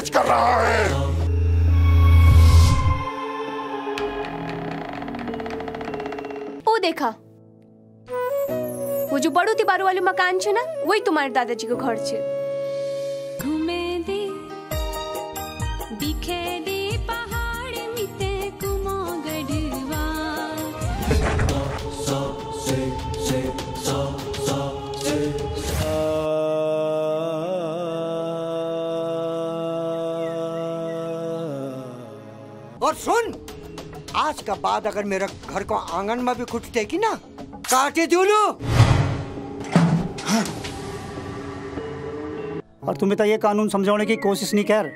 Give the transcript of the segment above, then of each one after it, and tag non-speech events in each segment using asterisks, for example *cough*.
से कर रहा है ओ, देखा। वो जो बड़ो तिबारो वाले मकान छे ना, वही तुम्हारे दादाजी को घर छे। घुमे दी, दिखे और सुन आज का बाद अगर मेरा घर को आँगन में भी कुछ देखी ना काटे दूलू और तुम्हें तो ये कानून समझाने की कोशिश नहीं कर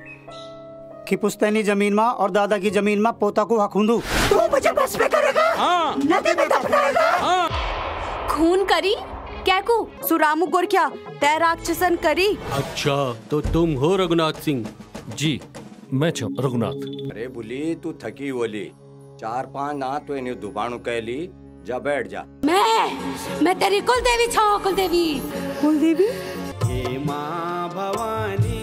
कि पुश्तैनी ज़मीन में और दादा की ज़मीन में पोता को हक हूंदू। तू मुझे बस में करेगा? हाँ। नदी में दफनाएगा हाँ। खून करी? क्या को? सुरामु गोरख्या तैराक्षसन करी? अच्छा तो तुम हो रघुनाथ सिंह। जी। मैं છું રઘુનાથ अरे बुली तू थकी बोली चार पांच ना तो इन्हें दुबाणु कह ली जा बैठ जा मैं मैं तेरी कुल देवी छो कुल देवी कुल देवी हे माँ भवानी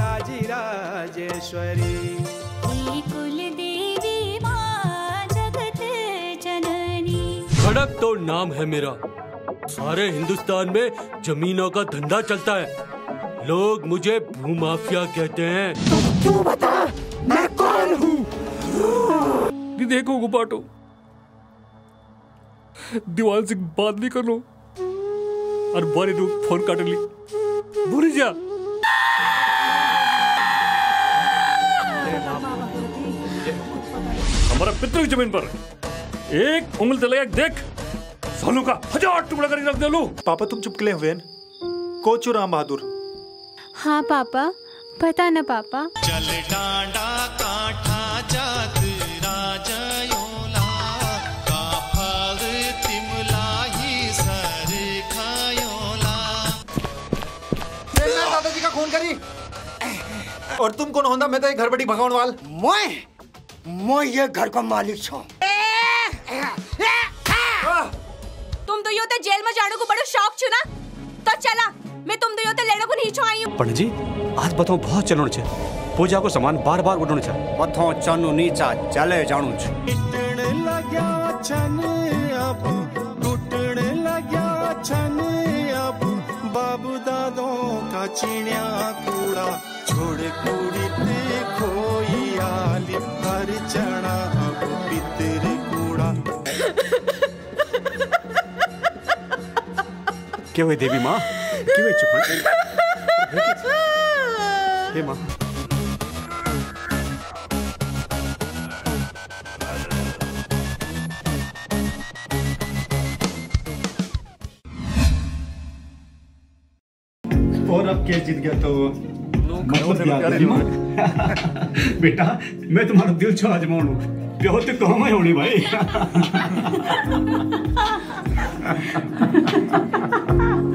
राजी राजेश्वरी कुल देवी माँ जगत जननी खड़क तो नाम है मेरा सारे हिंदुस्तान में जमीनों का धंधा चलता है लोग मुझे भूमाफिया कहते हैं तू बता? मैं कौन हूँ? देखो गुपाटो दीवान से बात नहीं कर। लो और बारे नु फ़ोन काट ली। भूल जा। हमारा पितृ की ज़मीन पर एक उंगल चलेगा देख। सालों का हज़ार टुकड़ा करके रख दे लो। पापा तुम चुपकले हुए हैं। कोचू राम बहादुर। हाँ पापा। पता न पापा। चल डांडा काठा जात राजयोला का फल तिमला ही सर खायोला। दादाजी का खून करी। और तुम कौन होंदा? मैं तो एक घर बड़ी भगवान वाल। मैं मैं ये घर का मालिक छू। तुम तो यो तो जेल में जाने को बड़ा शौक छो ना। तो चला। मैं तुम यो तो को नहीं छो आई हूँ। पंडित जी आज बताओ बहुत चलण छे। पूजा को सामान बार बार उठण छे। मथो चनु नीचा चले जाणू छू। टूटने लग्या छन अब टूटने लग्या छन अब बाबू दादों का चिड़िया कूड़ा छोड़ कूड़ी ते खोई आली हर चढ़ा अब पितर कूड़ा। क्यों है देवी माँ? क्यों है चुप हे माँ और अब केस जीत गया तो मतलब है। *laughs* बेटा मैं तुम्हारा दिल छो आजमाऊं प्यो तो कम में होनी भाई। *laughs* *laughs*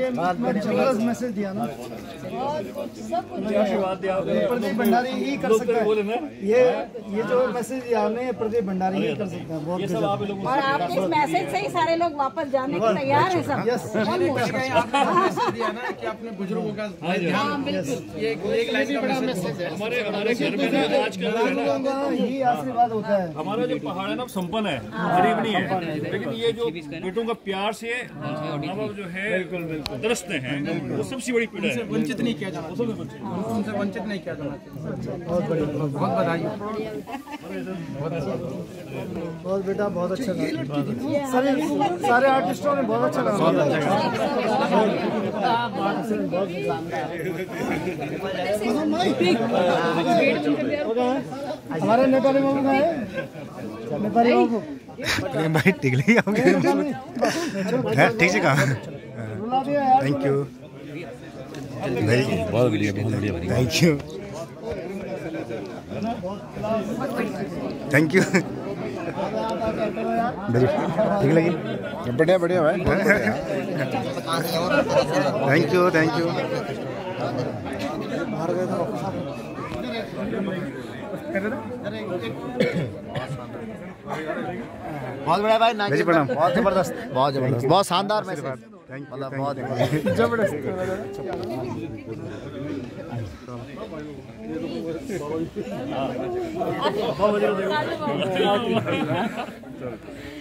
मैसेज दिया ना प्रदीप भंडारी ही कर सकता है ये ये जो मैसेज दिया हमने प्रदीप भंडारी ही कर सकता है बहुत और आप इस मैसेज से ही सारे लोग वापस जाने को तैयार हैं सब। Yes Almost. दिया ना कि अपने बुज़ुर्गों का एक लाइन का मैसेज है हमारे हमारे घर में ना आजकल जो है ना यही आशीर्वाद होता है हमारा जो पहाड़ है ना संपन्न है गरीब नहीं है लेकिन ये जो बेटों का प्यार से माँ बाप जो है बिल्कुल बिल्कुल तरसते हैं वो सबसे बड़ी पीड़ा है वंचित नहीं किया जाना उनसे वंचित नहीं किया जाना बहुत बढ़िया बहुत बधाई बहुत अच्छा बहुत बेटा बहुत अच्छा लगा सभी सारे आर्टिस्टों ने बहुत अच्छा लगा बहुत अच्छा हमारे नेपाली बाबू का है। नेपाली बाबू भाई ठीक हाँ, से कहा। थैंक यू भाई बहुत बढ़िया बहुत बढ़िया थैंक यू थैंक यू ठीक लगी? बढ़िया बढ़िया भाई थैंक यू थैंक यू बहुत बड़ा भाई प्रणाम। बहुत ज़बरदस्त बहुत ज़बरदस्त। बहुत शानदार मैसेज थैंक यू मतलब बहुत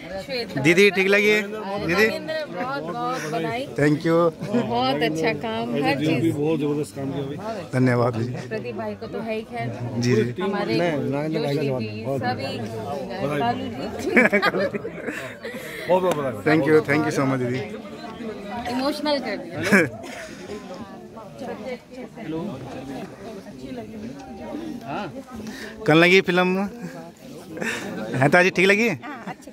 दीदी ठीक लगी? दीदी? बहुत बहुत बधाई थैंक यू बहुत अच्छा काम हर चीज़। बहुत ज़बरदस्त काम किया धन्यवाद जी प्रदीप भाई को तो है ही खैर। जी, जी। हमारे *laughs* जी सभी जी। Thank you thank you so much दीदी। इमोशनल कर दिया। कल लगी फ़िल्म? है ताजी ठीक लगी?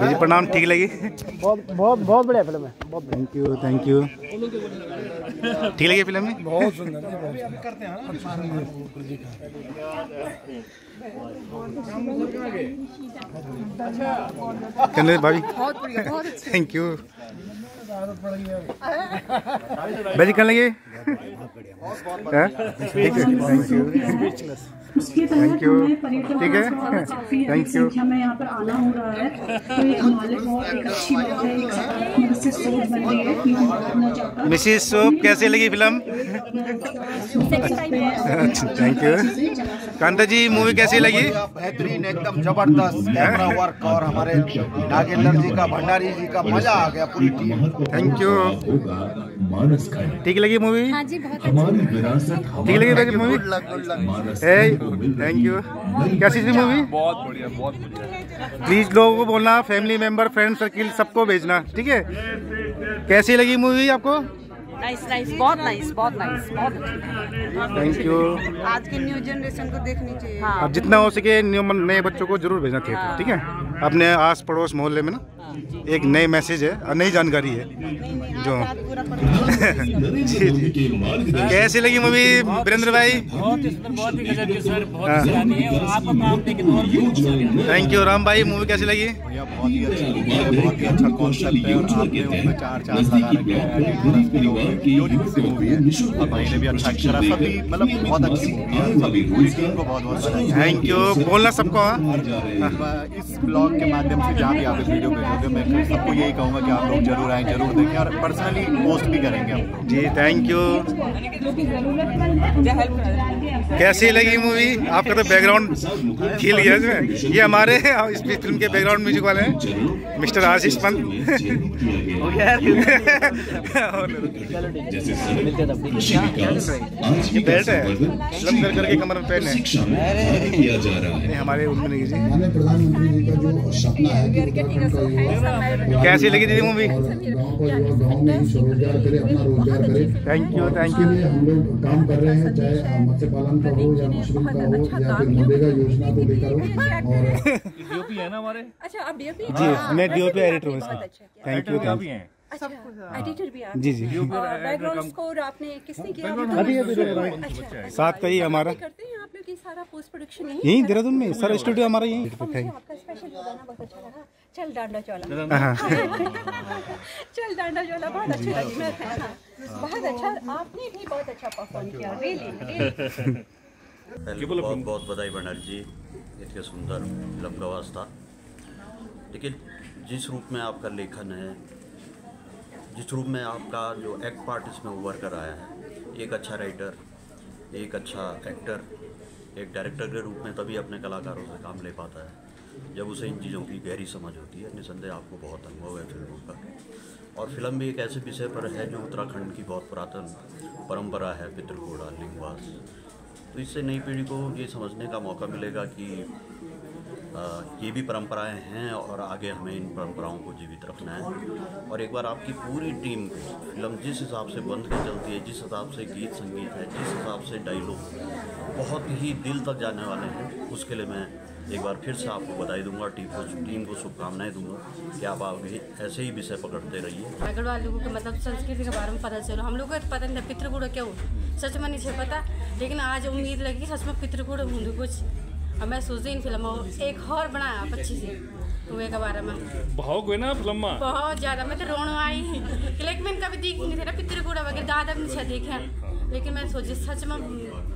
जी प्रणाम ठीक लगी? बहुत बहुत बहुत बढ़िया फ़िल्म है बहुत थैंक यू थैंक यू ठीक लगी फ़िल्म में बहुत सुंदर। भाभी। बढ़िया बहुत अच्छी। थैंक यू है भाजी कल लगी हाँ? ठीक है थैंक यू थैंक यू ठीक है? थैंक यू संख्या में यहाँ पर आना हो रहा है। तो ये हमारे बहुत एक अच्छी बात है। एक सकारात्मक से बन रही है कि हम बढ़ना चाहता है मिसिस सोप कैसी लगी film? Thank you Kanta ji movie कैसी लगी? बेहतरीन एकदम ज़बरदस्त कैमरा वर्क और हमारे नागेंद्र जी का भंडारी जी का मज़ा आ गया पूरी टीम थैंक यू ठीक लगी मूवी हाँ जी बहुत हमारी विरासत ठीक लगी मूवी थैंक यू कैसी थी मूवी बहुत बढ़िया बहुत बढ़िया। प्लीज़ लोगों को बोलना फैमिली मेंबर फ्रेंड सर्किल सबको भेजना ठीक है? कैसी लगी मूवी आपको? नाइस नाइस बहुत नाइस बहुत नाइस बहुत थैंक यू आज की न्यू जनरेशन को देखनी चाहिए। हाँ अब जितना हो सके न्यू नए बच्चों को ज़रूर भेजना थिएटर ठीक है? अपने आस पड़ोस मोहल्ले में ना। एक नई मैसेज है और नई जानकारी है। जो जी जी। कैसी लगी मूवी वीरेंद्र भाई? बहुत ही हाँ। है है। थैंक यू राम भाई। मूवी कैसी लगी? बहुत ही अच्छा बहुत ही अच्छा है हैं। है। अच्छा सभी मतलब अच्छी है। थैंक यू बोलना सबको हाँ। इस ब्लॉग के माध्यम से जहाँ भी आप ये वीडियो भेजोगे मैं सबको यही कहूँगा कि आप लोग ज़रूर आएँ ज़रूर देखें और पर्सनली पोस्ट भी करेंगे हम लोग। जी थैंक यू कैसी लगी मूवी आपका तो बैकग्राउंड खिल गया इसमें। ये हमारे इस फ़िल्म के बैकग्राउंड म्यूज़िक वाले हैं। मिस्टर आशीष पंत बेल्ट है। फ़िल्म कर करके कमर में पहने नहीं हमारे उनमें नहीं जी। माननीय प्रधानमंत्री जी का जो सपना है कैसी लगी दीदी मूवी गाँव का युवा गाँव में ही स्वरोजगार करे अपना रोज़गार करे थैंक यू थैंक लिए हम लोग काम कर रहे हैं चाहे मत्स्य पालन का हो या मशरूम का हो या फिर मनरेगा योजना को लेकर हो और डीओपी है ना हमारे अच्छा आप डीओपी जी मैं डीओपी एडिटर हूँ। इसका thank you thank you editor भी आप। जी, जी। बैकग्राउंड स्कोर आपने किसने किया? अभी- अभी रहा हूँ। अच्छा। साथ का ही हमारा। करते हैं आप लोग ये सारा पोस्ट प्रोडक्शन यहीं देहरादून में सर स्टूडियो हमारा यहीं। आपका स्पेशल गाना बहुत अच्छा लगा। चल डांडा चोला। हाँ। चल। डांडा चोला बहुत अच्छी लगी। मैं हाँ, बहुत अच्छा आपने भी बहुत अच्छा परफॉर्म किया रियली बहुत बहुत बधाई भंडारी जी इतने सुंदर फ़िल्म का वास्ता लेकिन जिस रूप में आपका लेखन है जिस रूप में आपका जो एक्ट पार्ट इसमें उभर कर आया है एक अच्छा राइटर एक अच्छा एक्टर एक डायरेक्टर के रूप में तभी अपने कलाकारों से काम ले पाता है। जब उसे इन चीज़ों की गहरी समझ होती है निसंदेह आपको बहुत अनुभव है फ़िल्मों का। और फ़िल्म भी एक ऐसे विषय पर है जो उत्तराखंड की बहुत पुरातन परंपरा है पितृकोड़ा लिंगवास। तो इससे नई पीढ़ी को ये समझने का मौका मिलेगा कि आ, ये भी परंपराएँ हैं और आगे हमें इन परंपराओं को जीवित रखना है। और एक बार आपकी पूरी टीम को फ़िल्म जिस हिसाब से बंद के चलती है जिस हिसाब से गीत संगीत है जिस हिसाब से डायलॉग बहुत ही दिल तक जाने वाले हैं उसके लिए मैं एक बार फिर से आपको बधाई दूँगा टीम को टीम को शुभकामनाएँ दूँगा कि आप आगे ऐसे ही विषय पकड़ते रहिए। अगरवाल लोगों को मतलब संस्कृति के बारे में पता चलो। हम लोग को पता नहीं था पितृकूड़ क्या हो सच में नहीं पता लेकिन आज उम्मीद लगी सच में पितृकूड़ होंगे कुछ और मैं सोचती इन फ़िल्मों एक और बनाया आप अच्छी सी हुए के बारे में। भाव हुए ना फ़िल्म में बहुत ज़्यादा मैं तो रोने आई लेकिन मैंने कभी देख नहीं थे ना पितृकूड़ा वगैरह दादा भी नहीं देखे। लेकिन मैं सोची सच में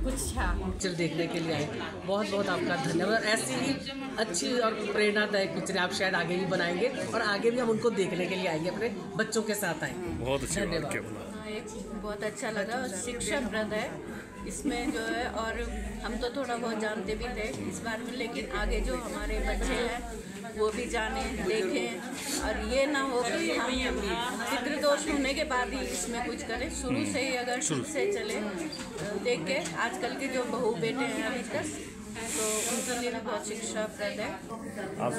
कुछ था पिक्चर देखने के लिए आए बहुत बहुत आपका धन्यवाद। ऐसी ही अच्छी और प्रेरणादायक पिक्चर आप शायद आगे भी बनाएँगे और आगे भी हम उनको देखने के लिए आएँगे अपने बच्चों के साथ आएँगे। बहुत अच्छी धन्यवाद। एक बहुत अच्छा लगा। और शिक्षक है। इसमें जो है और हम तो थोड़ा बहुत जानते भी थे इस बारे में लेकिन आगे जो हमारे बच्चे हैं वो भी जाने देखें और ये ना हो कि हम पितृदोष होने के बाद ही इसमें कुछ करें शुरू से ही अगर शुरू। से चले अ, देख के आजकल के जो बहू बेटे हैं अभी तक तो उनके लिए भी बहुत शिक्षाप्रद है।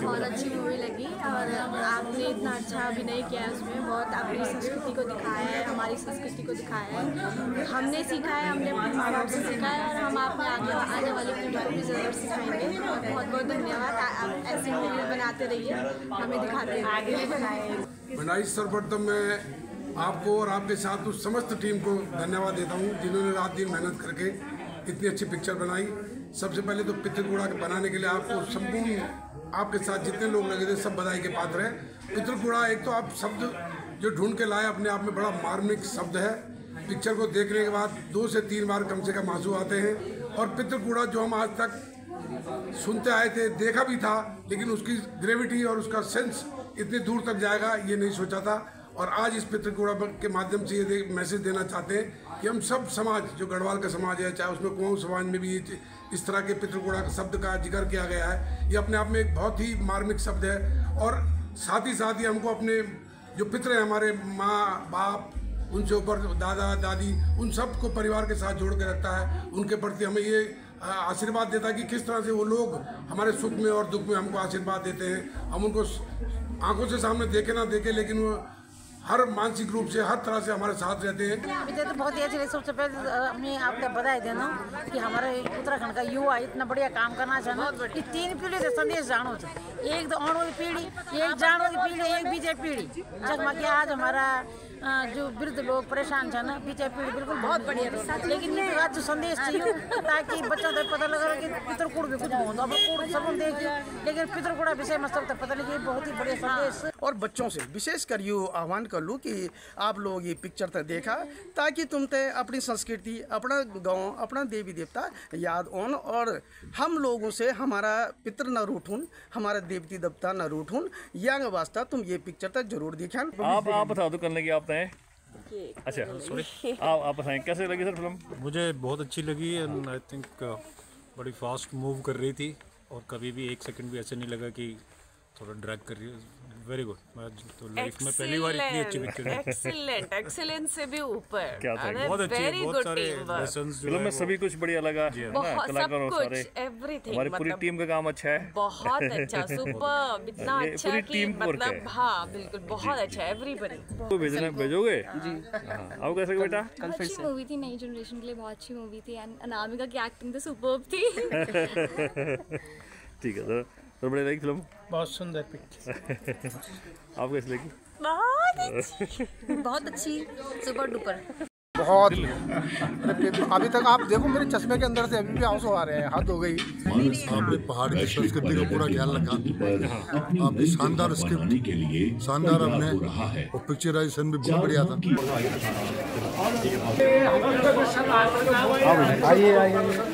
बहुत अच्छी मूवी लगी और आपने इतना अच्छा अभिनय किया उसमें बहुत अपनी संस्कृति को दिखाया है हमारी संस्कृति को दिखाया है। हमने सीखा है हमने अपने माँ बाप से सीखा है और हम अपने आगे आने वाली पीढ़ी को भी ज़रूर सिखाएँगे। और बहुत बहुत धन्यवाद आप ऐसी मूवी बनाते रहिए। हमें दिखाते आगे भी बनाए बनाई सर्वप्रथम मैं आपको और आपके साथ उस समस्त टीम को धन्यवाद देता हूँ जिन्होंने रात दिन मेहनत करके इतनी अच्छी पिक्चर बनाई। सबसे पहले तो पितृकूड़ा बनाने के लिए आपको संपूर्ण, आपके साथ जितने लोग लगे थे, सब बधाई के पात्र हैं। पितृकूड़ा एक तो आप शब्द जो ढूंढ के लाए, अपने आप में बड़ा मार्मिक शब्द है। पिक्चर को देखने के बाद दो से तीन बार कम से कम आँसू आते हैं। और पितृकूड़ा जो हम आज तक सुनते आए थे, देखा भी था, लेकिन उसकी ग्रेविटी और उसका सेंस इतनी दूर तक जाएगा, ये नहीं सोचा था। और आज इस पितृकूड़ा के माध्यम से ये मैसेज देना चाहते हैं कि हम सब समाज, जो गढ़वाल का समाज है, चाहे उसमें कुआँ समाज में भी इस तरह के पितृकूड़ा शब्द का ज़िक्र किया गया है, ये अपने आप में एक बहुत ही मार्मिक शब्द है। और साथ ही साथ ही हमको अपने जो पितृ हैं, हमारे माँ, बाप, उनसे ऊपर दादा, दादी, उन सबको परिवार के साथ जोड़ के रखता है। उनके प्रति हमें ये आशीर्वाद देता है कि किस तरह से वो लोग हमारे सुख में और दुख में हमको आशीर्वाद देते हैं। हम उनको आँखों से सामने देखे ना देखे, लेकिन वो हर मानसिक रूप से हर तरह से हमारे साथ रहते हैं। विजय तो बहुत ही अच्छी सबसे पहले मैं आपको बधाई देना कि हमारे उत्तराखंड का युवा इतना बढ़िया काम करना चाहना कि तीन पीढ़ी से संदेश जानो एक तो आने वाली पीढ़ी एक जाने वाली पीढ़ी एक बीजेपी पीढ़ी। जगमा कि आज हमारा जो वृद्ध लोग परेशान थे ना बीजे पीढ़ी बिल्कुल बहुत बढ़िया लेकिन ये आज जो संदेश चाहिए ताकि बच्चों को पता लगा कि पितरकूड़ भी कुछ होता अब कूड़ सब देखिए लेकिन पितरकूड़ा विषय में सब तक पता नहीं बहुत ही बढ़िया संदेश। और बच्चों से विशेष कर यू आह्वान कर लूँ कि आप लोग ये पिक्चर तक देखा ताकि तुम ते अपनी संस्कृति अपना गाँव अपना देवी देवता याद ओन और हम लोगों से हमारा पितर न रूठून हमारा देवती देवता न रूठून यांग वास्ता तुम ये पिक्चर तक ज़रूर देखा आप आप बता दो करने की आप तय अच्छा सॉरी आप आप बताएँ, कैसे लगी सर फ़िल्म मुझे बहुत अच्छी लगी एंड आई थिंक बड़ी फास्ट मूव कर रही थी और कभी भी एक सेकंड भी ऐसे नहीं लगा कि थोड़ा ड्रैग कर रही वेरी गुड मैं तो लाइफ में पहली बार इतनी अच्छी पिक्चर एक्सीलेंट एक्सीलेंट से भी ऊपर. क्या था? बहुत अच्छी बहुत सारे लेसन्स फ़िल्म में सभी कुछ बढ़िया लगा बहुत- कलाकारों सब कुछ, सारे। everything, हमारी पूरी मतलब टीम का काम अच्छा है। बहुत *laughs* अच्छा सुपर इतना अच्छा पूरी कि टीम मतलब हाँ। बिल्कुल बहुत अच्छा एवरीबडी तो भेजना भेजोगे? जी। आओ कैसे बेटा? बहुत अच्छी मूवी थी नई जनरेशन के लिए बहुत अच्छी मूवी थी एंड अनामिका की एक्टिंग तो सुपर्ब थी। *laughs* ठीक है तो तो बड़ी लगी फ़िल्म? बहुत सुंदर पिक्चर *laughs* आप कैसे लगी? बहुत बहुत अच्छी। Super duper. बहुत। अभी तक आप देखो मेरे चश्मे के अंदर से अभी भी आँसू आ रहे हैं हाथ हो गई। आपने पहाड़ की संस्कृति का पूरा ख्याल रखा। आपने शानदार स्क्रिप्ट शानदार अपने और पिक्चराइजेशन भी बहुत बढ़िया था। आइए आइए।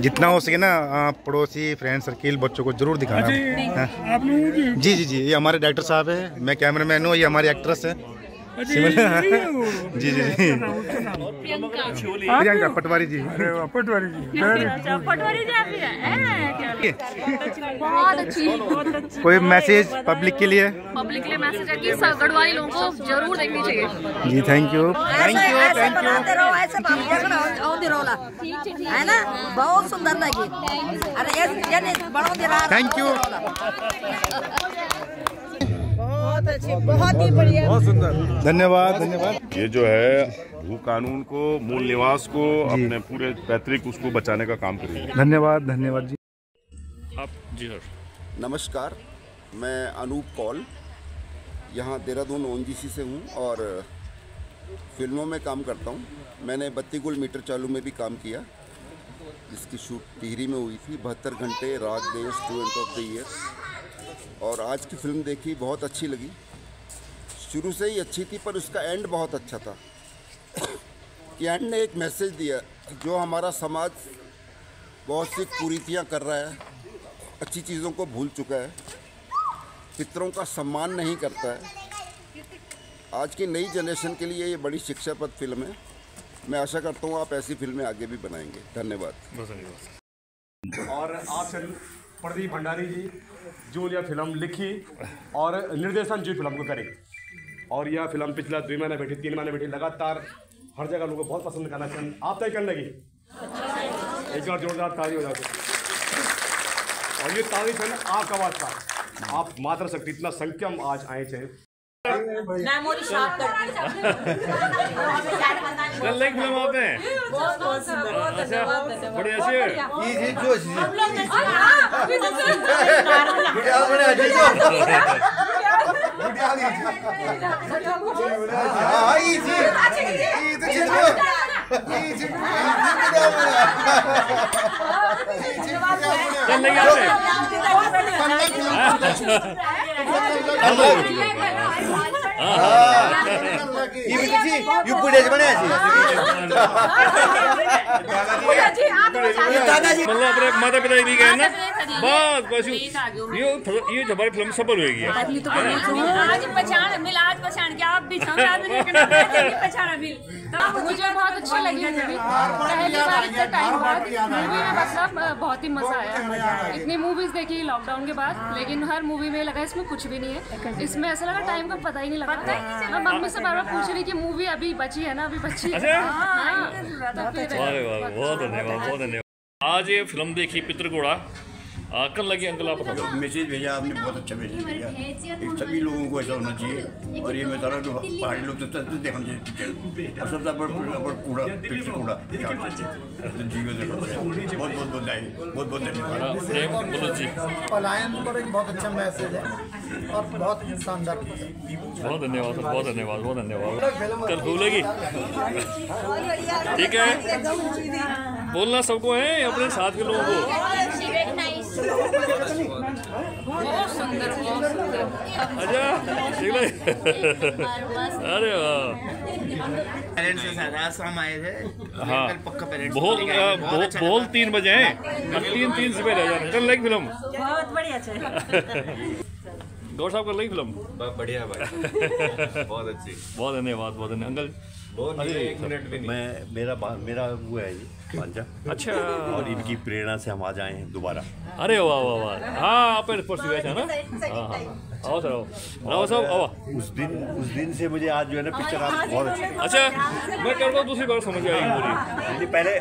जितना हो सके ना आप पड़ोसी फ्रेंड सर्किल बच्चों को ज़रूर दिखाना हाँ। आप लोगों जी जी जी ये हमारे डायरेक्टर साहब है मैं कैमरा मैन हूँ ये हमारी एक्ट्रेस है जी जी जी। प्रियंका। पटवारी जी। पटवारी जी। पटवारी जी हैं बहुत अच्छी। कोई मैसेज पब्लिक के लिए? पब्लिक के लिए मैसेज है कि गढ़वाली लोगों को ज़रूर देखनी चाहिए। जी thank you thank you thank you बनाते रहो ऐसे औंधी रोला। है ना? बहुत सुंदर लगी। अरे ऐसे यानी बड़ों दे रहा। थैंक यू बहुत अच्छी बहुत ही बढ़िया। बहुत सुंदर। धन्यवाद। धन्यवाद। ये जो है भू कानून को मूल निवास को अपने पूरे पैतृक उसको बचाने का काम करेंगे। धन्यवाद धन्यवाद जी। आप जी सर। नमस्कार मैं अनूप कौल यहाँ देहरादून ओनजीसी से हूँ और फ़िल्मों में काम करता हूँ। मैंने बत्ती गुल मीटर चालू में भी काम किया जिसकी शूट टिहरी में हुई थी। बहत्तर घंटे Raj Dev student of the year और आज की फ़िल्म देखी बहुत अच्छी लगी। शुरू से ही अच्छी थी पर उसका एंड बहुत अच्छा था। कि एंड ने एक मैसेज दिया जो हमारा समाज बहुत सी कुरीतियाँ कर रहा है अच्छी चीज़ों को भूल चुका है पितरों का सम्मान नहीं करता है। आज की नई जनरेशन के लिए ये बड़ी शिक्षाप्रद फ़िल्म है। मैं आशा करता हूँ आप ऐसी फ़िल्में आगे भी बनाएँगे। धन्यवाद। और आप प्रदीप भंडारी जी, जो यह फ़िल्म लिखी और निर्देशन जी फ़िल्म को करे। और यह फ़िल्म पिछला दो महीने बैठी, तीन महीने बैठी, लगातार हर जगह लोगों को बहुत पसंद करना चाहिए। आप तय करने लगी? एक बार जोरदार ताली हो जाती और ये ताली फ़िल्म आपका आवाज़ आप मात्र शक्ति इतना संख्यम आज आए थे। मेमोरी शार्प कल लाइक फ़िल्म आते हैं बहुत बहुत सुंदर। बढ़िया। ये जी, जो जी। हम लोग हाँ, वीडियो बना, जी, जो। हाँ, easy. Easy, जी, जो. चल नहीं आते मतलब अपने माता पिता भी गए ना? बस बस ये ये हमारी फ़िल्म सफल होगी आज पहचान मिल आज पहचान के आप भी भी पहचाना मिल। मुझे बहुत अच्छी लगी मूवी पहली बार इतने टाइम बाद मूवी में मतलब बहुत ही मज़ा आया। इतनी मूवीज़ देखी लॉकडाउन के बाद लेकिन हर मूवी में लगा इसमें कुछ भी नहीं है। इसमें ऐसा लगा टाइम का पता ही नहीं लगा। मैं मम्मी से बार बार पूछ रही कि मूवी अभी बची है ना अभी बची है। अच्छा? हाँ, तो फिर- वाह वाह बहुत धन्यवाद बहुत धन्यवाद। आज ये फ़िल्म देखी पितृगोड़ा। आ, कल लगी अंकल आप बता दो मैसेज भेजा आपने बहुत अच्छा मैसेज भेजा। एक सभी लोगों को ऐसा होना चाहिए। और ये मैं सारा जो पहाड़ी लोग तो तो देखना चाहिए और सबसे बड़ बड़ कूड़ा पिक्चर कूड़ा जीवन बहुत बहुत बहुत बहुत बहुत धन्यवाद। पलायन पर एक बहुत अच्छा मैसेज है। और बहुत शानदार बहुत धन्यवाद सर बहुत धन्यवाद बहुत धन्यवाद। कल भूलेगी? ठीक है। बोलना सबको है अपने साथ के लोगों को। बहुत बहुत अरे बोल बोल तीन बजे हैं तीन तीन से पहले कल लगी फ़िल्म बहुत बढ़िया गौर साहब कल लगी फ़िल्म बढ़िया भाई बहुत अच्छी बहुत धन्यवाद बहुत धन्यवाद। अंकल मैं मेरा मेरा वो है ये भांजा। अच्छा। और इनकी प्रेरणा से हम आ जाए हैं दोबारा। अरे वाह वाह वाह। हाँ आप परसी गए थे ना? हाँ हाँ आओ सर आओ। साहब आओ उस दिन उस दिन से मुझे आज जो है ना पिक्चर आप बहुत अच्छी अच्छा मैं कर दूसरी बार समझ आई पूरी पहले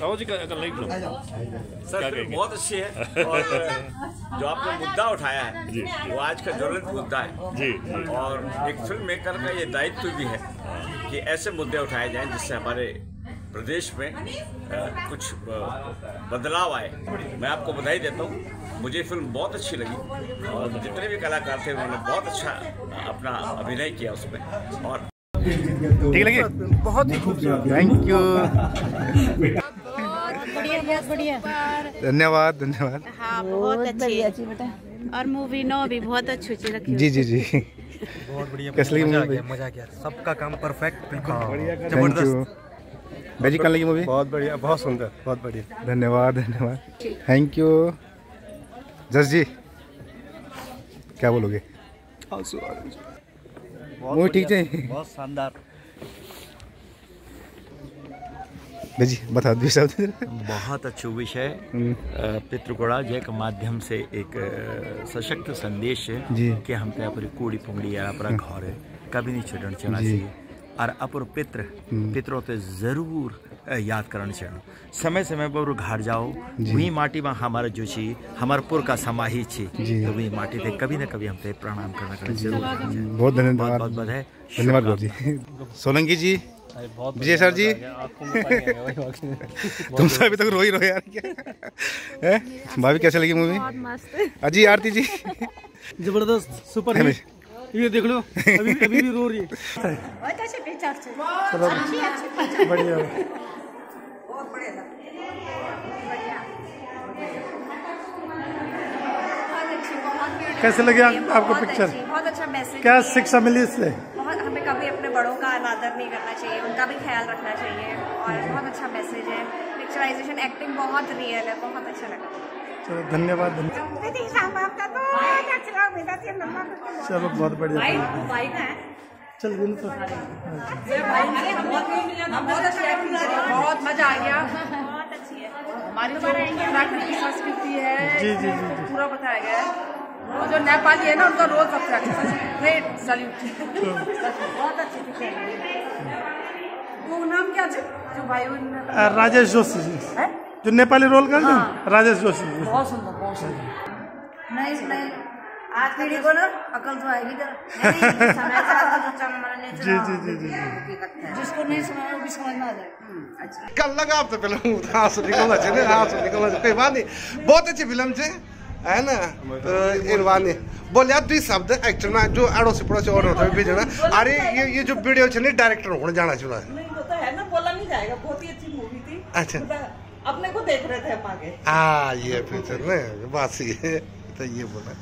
राव जी का नहीं फ़िल्म सर फ़िल्म बहुत अच्छी है और जो आपने मुद्दा उठाया है जी। वो आज का ज्वलंत मुद्दा है। जी, और एक फ़िल्म मेकर का ये दायित्व भी है कि ऐसे मुद्दे उठाए जाएँ जिससे हमारे प्रदेश में कुछ बदलाव आए। मैं आपको बधाई देता हूँ। मुझे फ़िल्म बहुत अच्छी लगी और जितने भी कलाकार थे उन्होंने बहुत अच्छा अपना अभिनय किया उसमें। और ठीक लगी बहुत ही खूबसूरत। थैंक यू *laughs* बहुत बढ़िया। धन्यवाद धन्यवाद। हाँ बहुत अच्छी। बेटा। और मूवी नो भी बहुत अच्छी अच्छी रखी जी जी जी। बहुत बढ़िया मज़ा आ मूवी गया मज़ा आ गया। सबका काम परफेक्ट बिल्कुल। थैंक ज़बरदस्त। यू कल लगी मूवी बहुत बढ़िया बहुत सुंदर बहुत बढ़िया। धन्यवाद धन्यवाद। थैंक यू जस जी क्या बोलोगे? मूवी ठीक है। बहुत शानदार भाई जी बता दो शब्द बहुत अच्छो विषय पितृगुड़ा जे के माध्यम से एक सशक्त संदेश है कि हम ते अपनी कूड़ी पुंगड़ी या अपना घर है कभी नहीं छड़न। चाहिए और अपर पितृ हम्म। पितरों ते ज़रूर याद करण चाहिए। समय समय पर घर जाओ वही माटी में हमारा जो छी हमार पुर का समाही छी तो वही माटी ते कभी न कभी हम प्रणाम करना करना ज़रूर चाहिए। बहुत धन्यवाद। बहुत बहुत बधाई। धन्यवाद सोलंकी जी विजय सर जी। *laughs* तुम सब अभी तक रो ही रो यार क्या? भाभी कैसे लगी मूवी अजी आरती जी। ज़बरदस्त सुपर है ये देख लो अभी अभी भी रो रही है। बहुत अच्छे पिक्चर अच्छी अच्छी बढ़िया। कैसे लगे आपको पिक्चर बहुत अच्छा मैसेज क्या शिक्षा मिली इससे? कभी अपने बड़ों का अनादर नहीं करना चाहिए उनका भी ख्याल रखना चाहिए और बहुत अच्छा मैसेज है। पिक्चराइजेशन एक्टिंग बहुत रियल है बहुत अच्छा लगा। चलो धन्यवाद धन्यवाद चलो बहुत बढ़िया। भाई का है चल तो बहुत अच्छी बहुत मज़ा आ गया। बहुत अच्छी है। हमारी संस्कृति है जी, जी, जी, जी। पूरा बताया गया है। वो जो नेपाली है ना उनका रोल सबसे अच्छा। ग्रेट सल्यूट बहुत अच्छी वो नाम क्या जो भाई उन राजेश जोशी। जी जो नेपाली रोल कर हैं। राजेश जोशी। जी बहुत सुंदर बहुत सुंदर। नहीं इसमें आज पीढ़ी को ना अकल तो आएगी जो जी जी जी जिसको नहीं समझ वो भी समझ में आ जाए अच्छा। कल लगा आप तो फ़िल्म आँसू निकलना चाहिए ना निकलना चाहिए कोई बात नहीं। बहुत अच्छी फ़िल्म है है ना? तो इरवानी बोलिया दुई शब्द एक्टर ना जो अड़ोसी पड़ोसी और होता है भी अरे ये ये जो वीडियो है ना डायरेक्टर होने जाना चाहिए नहीं वो तो है ना बोला नहीं जाएगा। बहुत ही अच्छी मूवी थी। अच्छा। मतलब अपने को देख रहे थे हम आगे। हाँ ये फिर ना बात सही है। तो ये बोला।